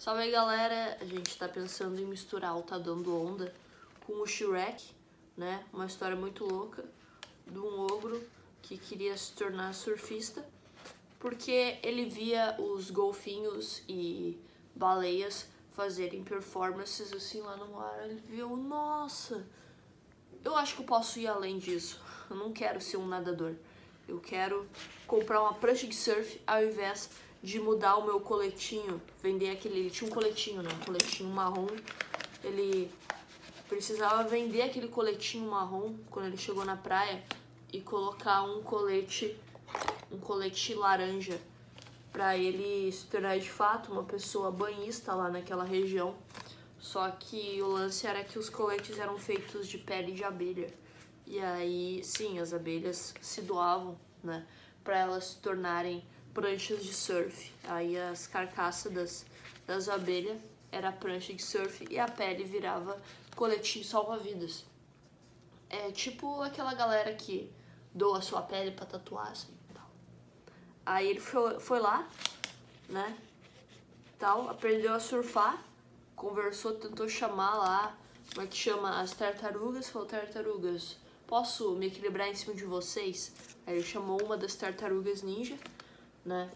Salve aí galera, a gente tá pensando em misturar o Tá Dando Onda com o Shrek, né? Uma história muito louca de um ogro que queria se tornar surfista porque ele via os golfinhos e baleias fazerem performances assim lá no mar. Ele viu, nossa, eu acho que eu posso ir além disso. Eu não quero ser um nadador. Eu quero comprar uma prancha de surf ao invés de mudar o meu coletinho, vender aquele. Ele tinha um coletinho, né? Um coletinho marrom. Ele precisava vender aquele coletinho marrom quando ele chegou na praia e colocar um colete, um colete laranja para ele se tornar de fato uma pessoa banhista lá naquela região. Só que o lance era que os coletes eram feitos de pele de abelha. E aí, sim, as abelhas se doavam, né, para elas se tornarem pranchas de surf. Aí as carcaças das, das abelhas era prancha de surf e a pele virava coletinho salva-vidas. É tipo aquela galera que doa sua pele para tatuar, assim, tal. Aí ele foi, foi lá, né, tal, aprendeu a surfar, conversou, tentou chamar lá, como é que chama, as tartarugas, falou, tartarugas, posso me equilibrar em cima de vocês? Aí ele chamou uma das tartarugas ninja, né?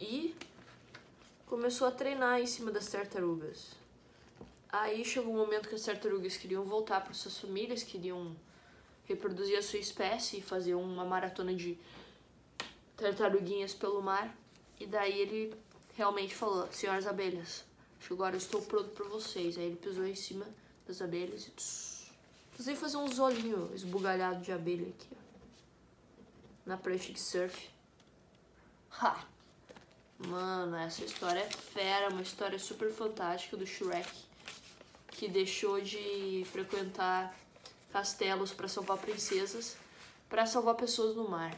E começou a treinar em cima das tartarugas. Aí chegou um momento que as tartarugas queriam voltar para suas famílias, queriam reproduzir a sua espécie e fazer uma maratona de tartaruguinhas pelo mar. E daí ele realmente falou: Senhoras abelhas, agora eu estou pronto para vocês. Aí ele pisou em cima das abelhas e. Tss, fazer uns olhinhos esbugalhados de abelha aqui, ó. Na prancha de surf. Ha! Mano, essa história é fera, uma história super fantástica do Shrek, que deixou de frequentar castelos para salvar princesas, para salvar pessoas no mar.